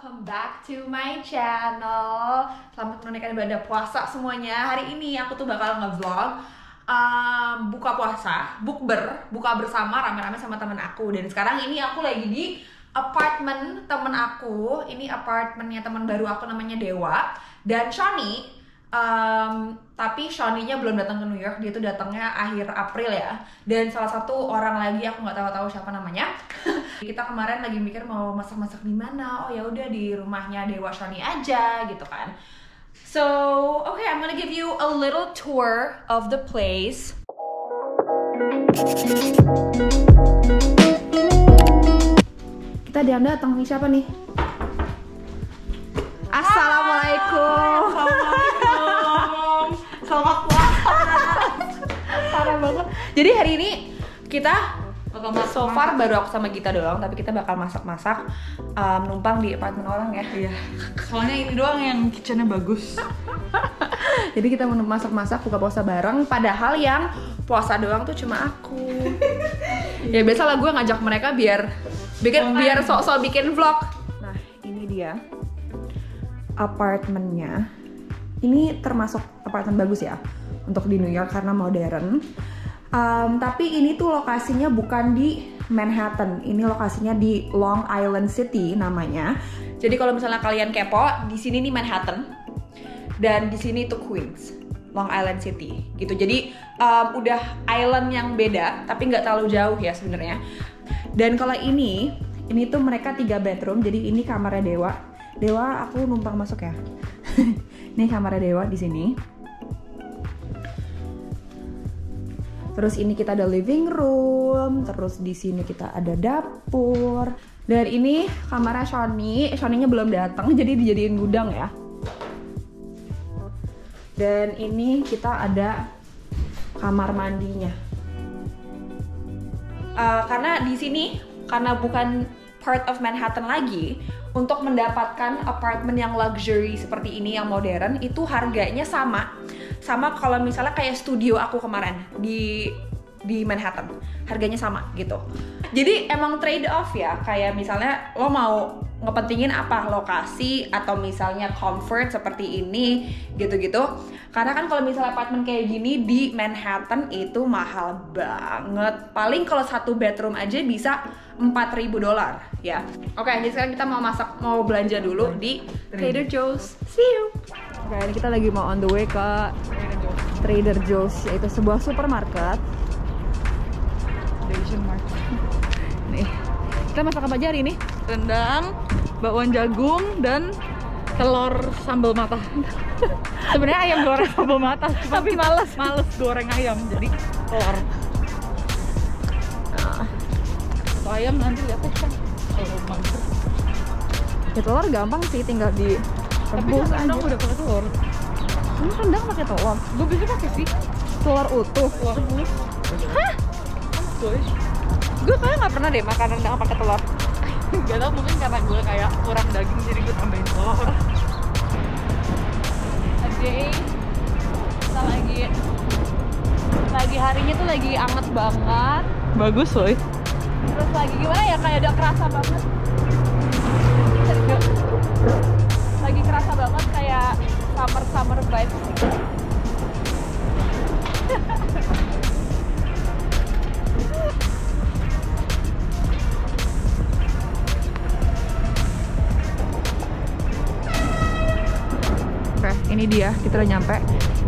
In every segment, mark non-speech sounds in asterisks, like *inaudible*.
welcome back to my channel. Selamat menunaikan ibadah puasa semuanya. Hari ini aku tuh bakal nge-vlog um, Buka puasa, bukber, buka bersama rame-rame sama temen aku. Dan sekarang ini aku lagi di apartemen temen aku. Ini apartemennya temen baru aku namanya Dewa. Dan Shoni Um, tapi Shoni-nya belum datang ke New York, dia tuh datangnya akhir April ya. Dan salah satu orang lagi aku nggak tahu-tahu siapa namanya. *laughs* Kita kemarin lagi mikir mau masak-masak di mana. Oh ya udah di rumahnya Dewa Shoni aja gitu kan. So, okay, I'm gonna give you a little tour of the place. Kita diam datang nih siapa nih? Assalamualaikum. Assalamualaikum. Selamat puasa. *laughs* Parah banget. Jadi hari ini kita Bakal masak- so far baru aku sama Gita doang, tapi kita bakal masak-masak um, numpang di apartemen orang ya. Iya. Soalnya ini doang yang kitchennya bagus. *laughs* Jadi kita mau masak-masak buka puasa bareng, padahal yang puasa doang tuh cuma aku. *laughs* ya biasa lah gue ngajak mereka biar bikin biar sok-sok bikin vlog. Nah ini dia apartemennya. Ini termasuk apartemen bagus ya untuk di New York karena modern. Um, tapi ini tuh lokasinya bukan di Manhattan. Ini lokasinya di Long Island City namanya. Jadi kalau misalnya kalian kepo, di sini nih Manhattan dan di sini tuh Queens, Long Island City gitu. Jadi um, udah island yang beda, tapi nggak terlalu jauh ya sebenarnya. Dan kalau ini, ini tuh mereka tiga bedroom, jadi ini kamarnya Dewa. Dewa, aku numpang masuk ya. *laughs* ini kamarnya Dewa di sini. Terus ini kita ada living room, terus di sini kita ada dapur. Dan ini kamarnya Shoni, Shoninya belum datang *laughs* jadi dijadiin gudang ya. Dan ini kita ada kamar mandinya. Uh, karena di sini karena bukan part of Manhattan lagi, untuk mendapatkan apartemen yang luxury seperti ini yang modern itu harganya sama sama kalau misalnya kayak studio aku kemarin di di Manhattan. Harganya sama gitu. Jadi emang trade off ya. Kayak misalnya lo mau ngepentingin apa? Lokasi atau misalnya comfort seperti ini gitu-gitu. Karena kan kalau misalnya apartemen kayak gini di Manhattan itu mahal banget. Paling kalau satu bedroom aja bisa 4000 dolar ya. Oke jadi sekarang kita mau masak mau belanja dulu di Trader Joe's. See you oke ini kita lagi mau on the way ke Trader Joe's yaitu sebuah supermarket Asian market. *laughs* nih kita masak apa aja hari ini Rendang, bakwan jagung dan telur sambal mata. *laughs* sebenarnya ayam goreng *laughs* Sambal mata. Tapi males males goreng ayam jadi telur. Nah, Kalau ayam nanti lihat kan. Kalau mager. ya telur gampang sih tinggal di Tapi rebus kan aja rendang udah pakai telur. ini rendang pakai telur Gue bisa pakai sih. telur utuh Telur rebus. Hah? Gue kayak nggak pernah deh makan rendang pakai telur Gak tau mungkin karena gue kayak kurang daging jadi gue tambahin telur. Oke, kita lagi lagi harinya tuh lagi anget banget. Bagus loh. Terus lagi gimana ya kayak udah kerasa banget. Kerasa banget kayak summer summer vibes. ini dia kita udah nyampe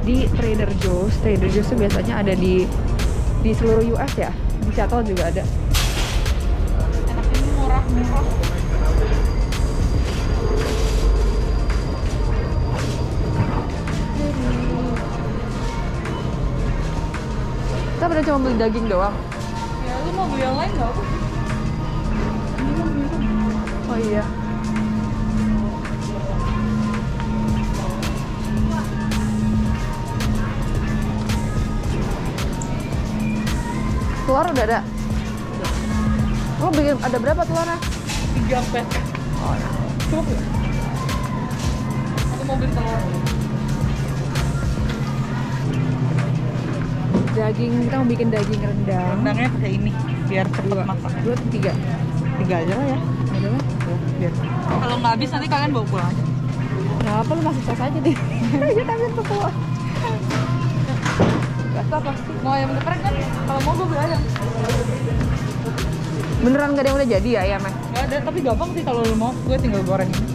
di Trader Joe's. Trader Joe's tuh biasanya ada di di seluruh US ya. Di Seattle juga ada. Kita cuma beli daging doang. Ya lu mau beli yang lain gak apa? Oh iya. Telur udah ada. Lo bikin ada berapa telurnya? Tiga pack. Oh, nah. Cukup ya? Aku mau beli telur. Daging kita mau bikin daging rendang. Rendangnya pakai ini biar cepet Dua. masak. Dua tiga? Tiga aja lah ya. Lah. Biar. Kalau nggak habis nanti kalian bawa pulang. Nggak apa lu masih sos aja deh. *laughs* Kita ambil tuh keluar. Gak tau pasti. Mau ayam geprek kan? Kalau mau gue beli ayam. Beneran gak ada yang udah jadi ya ayamnya? Gak ada, tapi gampang sih kalau lu mau. Gue tinggal goreng ini.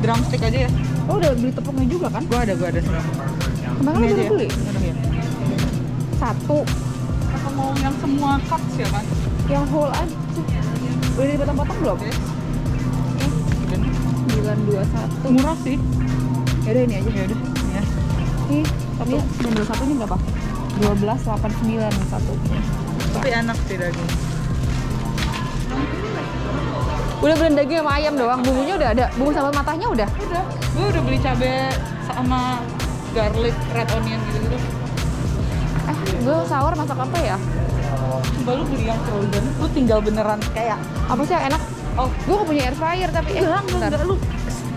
Drumstick aja ya. Oh udah beli tepungnya juga kan? Gue ada, gue ada sekarang. Kemarin lu aja baru ya? Iya. Satu. Apa mau yang semua cuts ya kan? Yang whole aja. Udah dipotong-potong belum? Oke. 921 Murah sih. Yaudah ini aja Ya udah. Ya. Nih, tapi 921 ini berapa? 1289 satu Tapi enak sih daging. Udah beli daging sama ayam doang, bumbunya udah ada Bumbu sambal matahnya udah Udah. Gue udah beli cabe sama garlic, red onion gitu-gitu. Eh, gue sahur masak apa ya? Coba lu beli yang frozen, lu tinggal beneran kayak Apa sih yang enak? Oh, Gue gak punya air fryer tapi eh, enggak, enggak, enggak, lu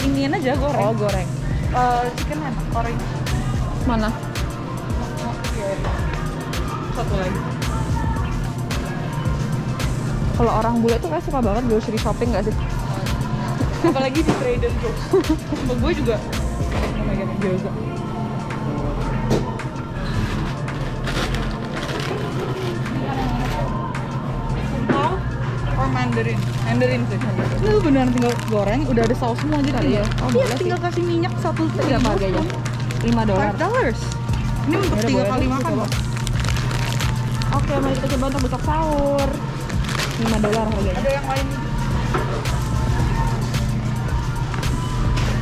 iniin aja goreng. Oh, goreng Eh, chicken enak, orange. Mana? Oh, iya, iya. Satu lagi. Kalau orang bule tuh kayak suka banget grocery shopping gak sih? Apalagi di Trader Joe's. *laughs* Gue juga. Oh my god, gyoza. Mandarin? Mandarin sih. Lu beneran tinggal goreng, udah ada saus semua jadi Kali ya? tinggal. Oh, Iya, sih. tinggal kasih minyak satu Berapa harganya? 5 dolar dollars. Ini untuk tiga kali makan loh. Oke, mari kita coba untuk besok sahur 5 dolar harganya Ada yang lain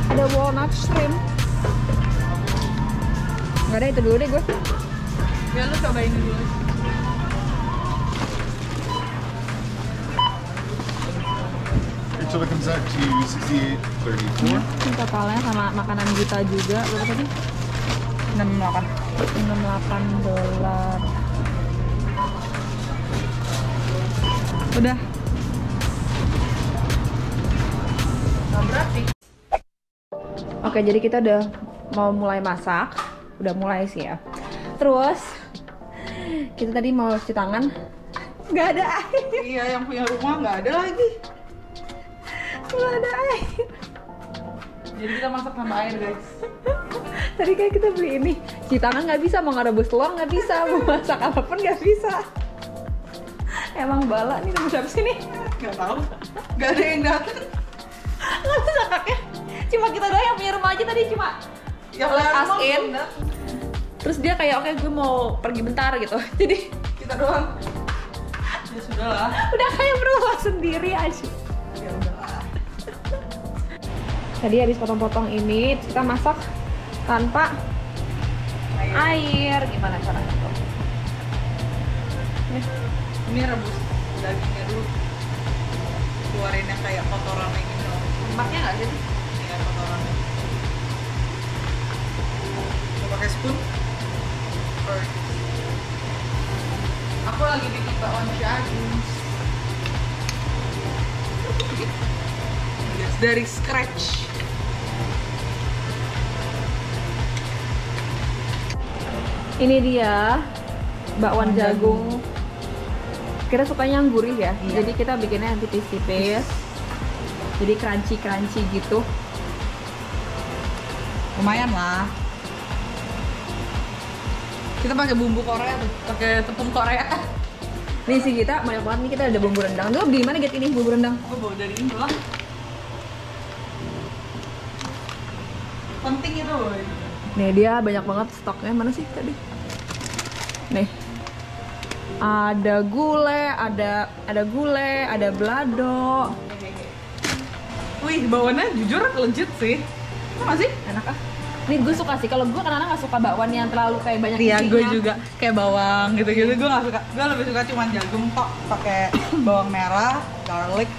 Ada walnut shrimp Gak ada itu dulu deh gue Ya lu cobain dulu. Total comes out to 68.34. Ini totalnya sama makanan kita juga Berapa tadi? Dan makan. 68 dolar Udah. Gak. Oke, jadi kita udah mau mulai masak. Udah mulai sih ya. Terus kita tadi mau cuci tangan. Nggak ada air. Iya, yang punya rumah nggak ada lagi. Nggak ada air. Jadi kita masak tanpa air guys. *laughs* Tadi kayak kita beli ini. Cuci tangan nggak bisa, mau ngerebus telur nggak bisa, mau masak apa pun nggak bisa. Emang bala nih nemu siapa sih nih? Gak tahu. Gak ada yang datang. Nggak bisa kakek. Cuma kita doang yang punya rumah aja tadi cuma Yang Lepas in. Terus dia kayak oke gue mau pergi bentar gitu. *laughs* Jadi Kita doang. Ya sudah lah. udah kayak berubah sendiri aja. Tadi habis potong-potong ini kita masak tanpa air. Gimana caranya tuh? Ini rebus dagingnya dulu. Keluarin yang kayak kotoran kayak loh. Lemaknya nggak sih? Iya kotorannya. Mau pakai spoon? Or... Aku lagi bikin bakwan jagung. Dari scratch. Ini dia bakwan jagung. Kita sukanya yang gurih ya. Iya. Jadi kita bikinnya yang tipis-tipis. Jadi crunchy-crunchy gitu. Lumayan lah. Kita pakai bumbu Korea tuh, pakai tepung Korea. Nih sih kita banyak banget nih kita ada bumbu rendang. Lu di mana get ini bumbu rendang? Aku bawa dari ini lah. Penting itu loh. Nih dia banyak banget stoknya mana sih tadi? Nih ada gulai, ada ada gulai, ada belado. Wih, bawaannya jujur legit sih. Sama sih? Enak ah. Nih gue suka sih. Kalau gue kadang-kadang nggak suka bakwan yang terlalu kayak banyak Iya, gue juga kayak bawang gitu-gitu. Gue gak suka. Gue lebih suka cuman jagung tok, pakai *coughs* bawang merah, garlic.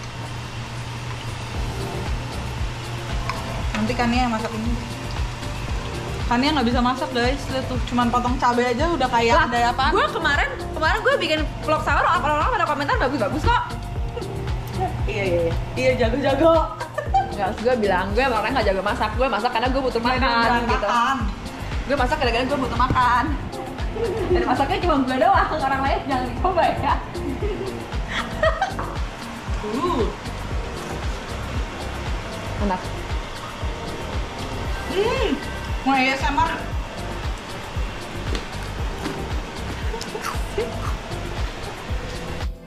Nanti Kania yang masak ini. Kania nggak bisa masak guys, lihat tuh cuman potong cabai aja udah kayak Lah, ada apaan? Gue kemarin kemarin gue bikin vlog sahur orang-orang pada komentar bagus-bagus kok. Iya iya iya. Iya jago-jago. Enggak, gue bilang gue orangnya nggak jago masak. Gue masak karena gue butuh makan gitu. Gue masak kadang-kadang gue butuh makan. Dan masaknya cuma gue doang, orang lain jangan dicoba ya. Uh. Enak. Mau ASMR.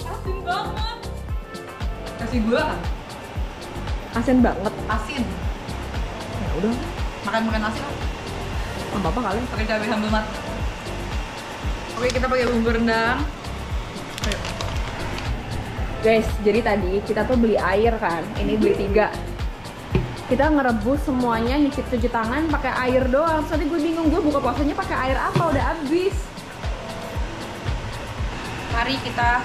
Asin banget. Kasih gula kan? Asin banget. Asin. Ya udah. Makan makan asin. Nggak apa-apa kali. Pakai cabai sambal mat. Oke, kita pakai bumbu rendang. Ayo. Guys, jadi tadi kita tuh beli air kan. Ini beli tiga. Kita ngerebus semuanya nyicip cuci tangan pakai air doang. Tadi gue bingung gue buka puasanya pakai air apa udah habis. Mari kita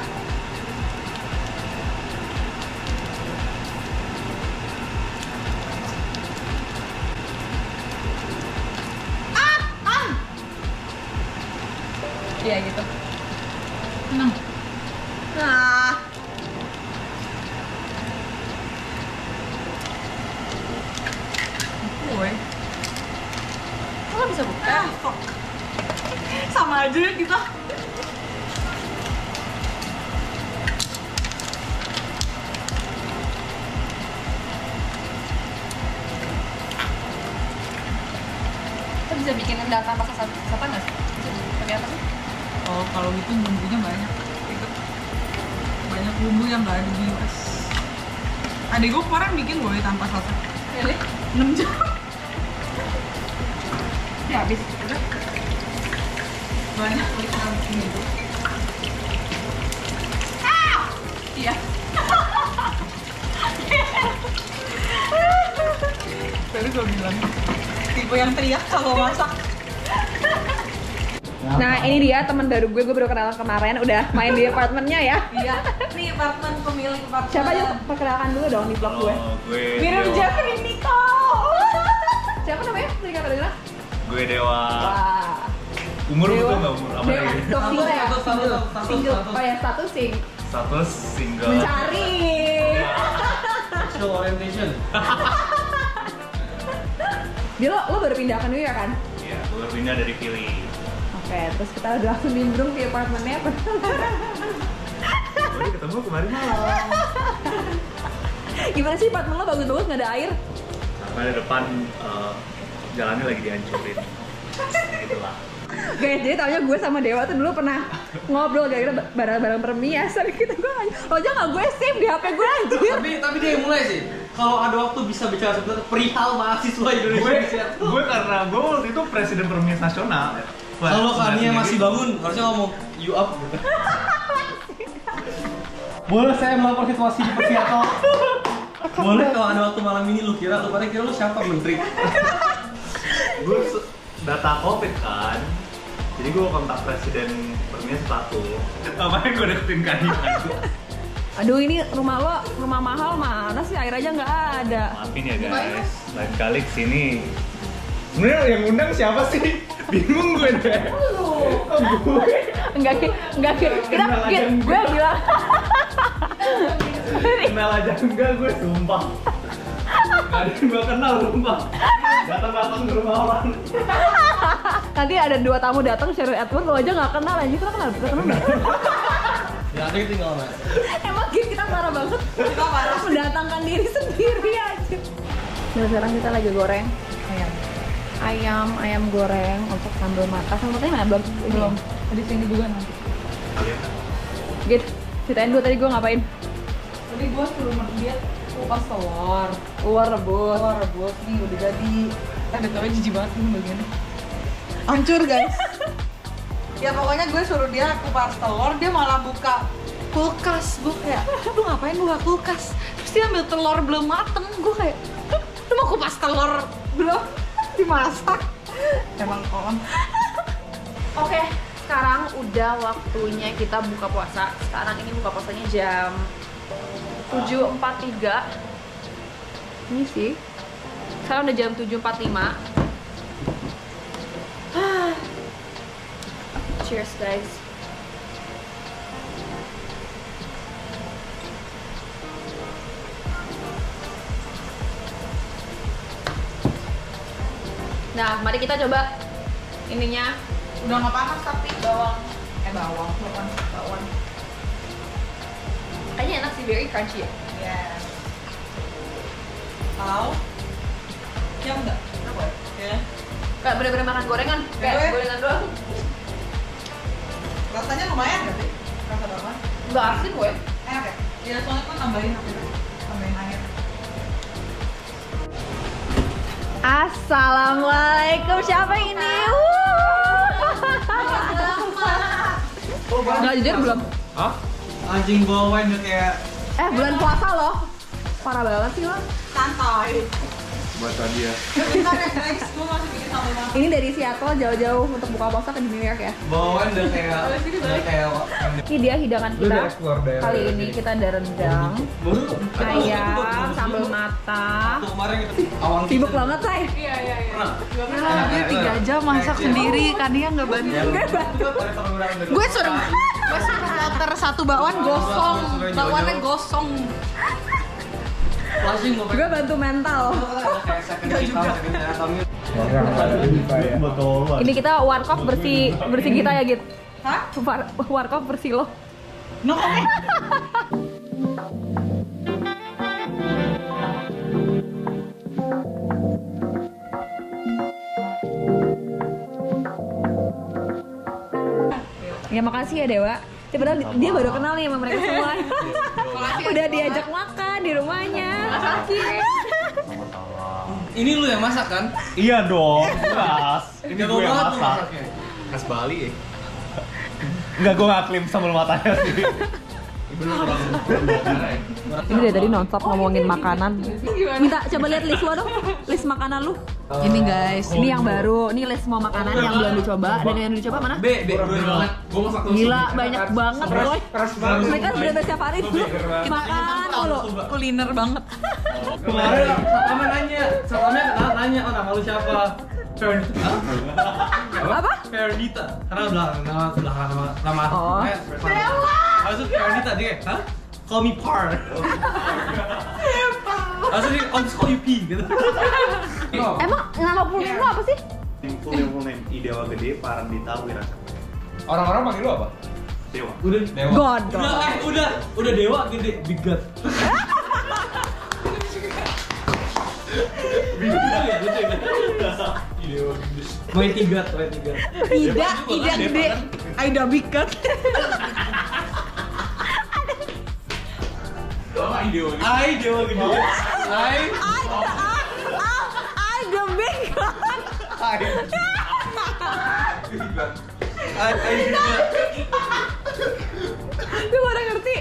Iya gitu. Kita bisa bikin rendang tanpa sasapan nggak sih? Pakai apa sih? Oh, kalau gitu bumbunya banyak. Itu banyak bumbu yang nggak ada di US. Adik gue kemarin bikin gue tanpa salsa. Really? 6 jam. Ya habis. Udah. Banyak kali kita bikin itu. Iya. *laughs* Baru gue bilang tipe yang teriak kalau masak. Nah ini dia teman baru gue, gue baru kenalan kemarin, udah main di apartemennya ya. *laughs* Iya, nih apartemen pemilik apartemen. Siapa aja perkenalkan dulu dong di vlog gue. Halo, gue Miriam. Jeffrey Nicole. Siapa namanya? Tadi kata Dewa. Gue Dewa. Wah. Umur Dewa. betul nggak umur? Apa Dewa. single ya? Single. status. Oh ya status sing. Status single. Mencari. Sexual orientation. *laughs* Dia lo, lo baru pindah ke New York kan? Iya, gue baru pindah dari Philly. Oke, terus kita udah langsung nimbrung di apartemennya. *laughs* Gue ketemu kemarin malam. *laughs* Gimana sih apartemen lo bagus-bagus nggak ada air? Karena di depan eh, jalannya lagi dihancurin. Gitulah. Guys, jadi taunya gue sama Dewa tuh dulu pernah ngobrol gara-gara barang-barang permiasan kita gue aja. Lo aja nggak gue save di HP gue anjir. tapi tapi dia yang mulai sih. Kalau ada waktu bisa bicara sebentar perihal mahasiswa Indonesia gue, gue karena gue waktu itu presiden permis nasional. Kalau Kania masih gitu. bangun, harusnya ngomong you up. *laughs* Boleh saya melapor situasi di Seattle? *laughs* Boleh kalau ada waktu malam ini lu kira lu pada kira lu siapa menteri? *laughs* gue data covid kan jadi gue kontak presiden permis satu ngapain gue deketin Kania Aduh ini rumah lo rumah mahal mana sih? Air aja nggak ada. maafin ya guys. Lain kali ke sini sebenarnya yang undang siapa sih? *laughs* Bingung gue deh. Oh, gue. Enggak enggak ki. Kita Kenal aja ki, gue bilang. *laughs* kenal aja enggak gue sumpah. Gak ada yang gue kenal sumpah. Datang datang ke rumah orang. Nanti ada dua tamu datang Sharon Edward lo aja nggak kenal aja kita kenal? Kita kenal? *laughs* Ya yang tinggal mas. Emang Gin kita parah banget. Kita parah. mendatangkan diri sendiri aja. Nah sekarang kita lagi goreng Ayam. ayam ayam goreng untuk sambal mata. Sambal matanya mana belum? Belum. Ada sini juga nanti. Git, ceritain dulu tadi gue ngapain? Tadi gua suruh dia kupas telur. Keluar rebus. Telur rebus nih udah jadi. Eh betulnya jijik banget nih bagiannya. Hancur guys. *laughs* ya pokoknya gue suruh dia kupas telur, dia malah buka kulkas. Gue kayak, lu ngapain buka kulkas? Terus dia ambil telur belum mateng. Gue kayak, lu mau kupas telur belum dimasak? Emang kolam. Oke, sekarang udah waktunya kita buka puasa. Sekarang ini buka puasanya jam 7.43. Ini sih. Sekarang udah jam 7.45. Cheers guys. Nah, mari kita coba ininya Udah nggak panas tapi bawang eh bawang, bukan bawang. kayaknya enak sih very crunchy ya Yes. Tahu? Yang enggak? Apa ya? Ya. Kayak bener-bener makan gorengan, kayak Gue- gorengan doang. Rasanya lumayan gak sih? Rasa bakwan? Nggak asin gue. Enak ya? Iya, soalnya kan tambahin apa itu? Tambahin air. Assalamualaikum, siapa ini? Nggak jujur belum? Hah? Anjing bawa wine udah kayak Eh bulan puasa loh. Parah banget sih lo. Santai. Buat tadi ya. Ya. Ini dari Seattle jauh-jauh untuk buka puasa ke New York ya. bawa wine udah kayak *laughs* udah kayak Ini dia hidangan kita. Kali daerah ini kita ada rendang, ayam, sambal mata. Waktu kemarin kita awal Sibuk banget say. Pernah? Ya, dia tiga jam masak sendiri, kan dia nggak bantu. Gue suruh, gue suruh *laughs* satu bakwan gosong, bakwannya gosong. Gue bantu mental. *laughs* Ini kita warkop bersih bersih kita ya Git. Hah? War, warkop bersih lo. No. *laughs* Ya makasih ya Dewa. Ya, padahal dia baru kenal nih sama mereka semua. *laughs* Udah diajak makan di rumahnya. Ini lu yang masak kan? Iya dong, jelas. *laughs* Ini gue yang masak. Khas Bali ya? Enggak, gue nggak klaim sambal matanya sih. *laughs* *laughs* Ini dari tadi nonstop ngomongin makanan. Minta coba lihat list lo dong. List makanan lu. Ini guys. Ini yang baru. Ini list semua makanan yang belum dicoba dan yang dicoba mana? B, B. Gila, banyak banget boy. Mereka udah setiap hari dulu makan mulu. Kuliner banget. *laughs* Kemarin Satpamnya nanya, Satpamnya kenal nanya, oh nama lu siapa? Fernita. Apa? Fernita. Karena udah nama udah nama nama Oh. Stella. Maksud Fernita dia, hah? Call me Par. Maksud dia, oh just call you P gitu. Emang nama full name lo apa sih? Full name, full name. Idewa gede, Parandita Wirasa. Orang-orang panggil lu apa? Dewa. Udah dewa. God, Udah, God. eh, udah, udah dewa gede, big god. Main tiga, main tiga. Ida, Ida gede. Aida biket. *laughs* Ai dewa gede. Ai. Ada big Ai. Ai, ai juga. Gue baru ngerti.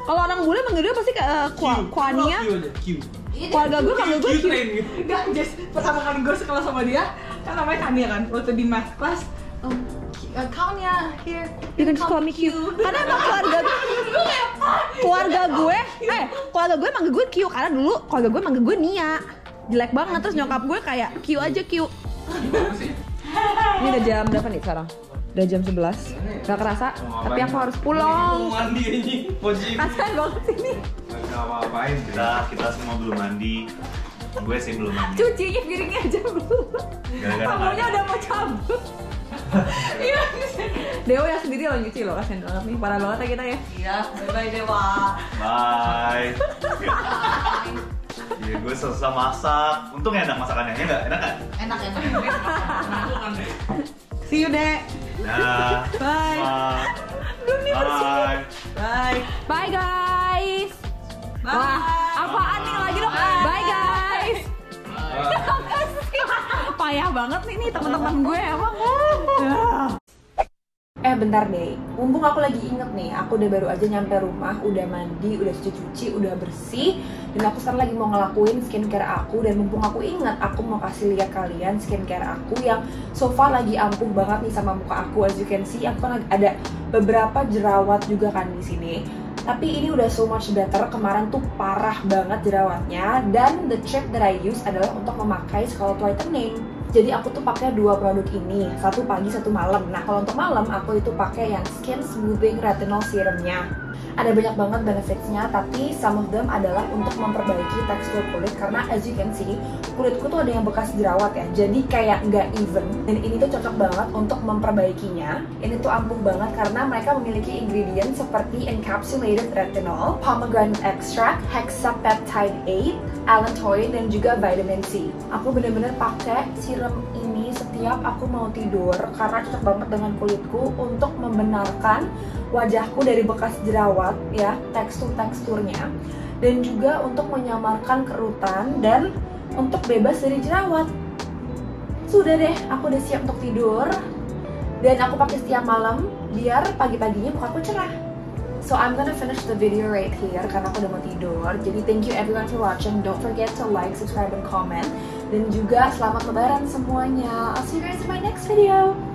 Kalau orang bule manggil dia pasti kayak uh. Q Q. Keluarga gue manggil gue Q. Enggak, Jess. Pertama kali gue sekolah sama dia, kan namanya Tania kan. Waktu di math class, um, uh, Tanya here. You can just call me Q. Karena emang keluarga *laughs* keluarga gue, eh keluarga gue manggil gue Q karena dulu keluarga gue manggil gue Nia. Jelek banget terus nyokap gue kayak Q aja Q. Ini udah jam berapa nih sekarang? Udah jam 11 Gak kerasa, tapi aku harus Mau pulang mandi anjing. Posisi. Kasian banget sini Nggak apa-apain, kita, kita semua belum mandi. Gue sih belum mandi. Cucinya piringnya aja belum Tamunya udah mau cabut *laughs* Dewa yang sendiri lo nyuci lo, kasian banget nih Parah banget ya kita ya Iya, bye-bye Dewa. Bye. *laughs* Iya, gue selesai masak. Untung enak masakannya, ya nggak? Enak kan? Enak enak. *laughs* See you, Dek. Nah. Bye. Bye. Bye. Bye. Bye guys Bye. Wah, apaan nih lagi dong? Bye guys *laughs* Payah banget nih nih teman-teman gue emang. Eh bentar deh, mumpung aku lagi inget nih, aku udah baru aja nyampe rumah, udah mandi, udah cuci-cuci, udah bersih Dan aku sekarang lagi mau ngelakuin skincare aku Dan mumpung aku inget, aku mau kasih lihat kalian skincare aku Yang so far lagi ampuh banget nih sama muka aku. As you can see, aku kan ada beberapa jerawat juga kan di sini. Tapi ini udah so much better. Kemarin tuh parah banget jerawatnya dan the trick that I use adalah untuk memakai scalp whitening jadi aku tuh pakai dua produk ini satu pagi satu malam. Nah kalau untuk malam aku itu pakai yang skin smoothing retinol serumnya ada banyak banget benefitsnya tapi some of them adalah untuk memperbaiki tekstur kulit karena as you can see kulitku tuh ada yang bekas jerawat ya. Jadi kayak nggak even. Dan ini tuh cocok banget untuk memperbaikinya. Ini tuh ampuh banget karena mereka memiliki ingredient seperti encapsulated retinol pomegranate extract hexapeptide 8 allantoin dan juga vitamin C. Aku bener-bener pakai serum setiap aku mau tidur karena cocok banget dengan kulitku untuk membenarkan wajahku dari bekas jerawat ya tekstur-teksturnya dan juga untuk menyamarkan kerutan dan untuk bebas dari jerawat sudah deh aku udah siap untuk tidur dan aku pakai setiap malam biar pagi-paginya mukaku cerah So I'm gonna finish the video right here karena aku udah mau tidur. Jadi thank you everyone for watching. Don't forget to like, subscribe, and comment. Dan juga selamat lebaran semuanya. I'll see you guys in my next video.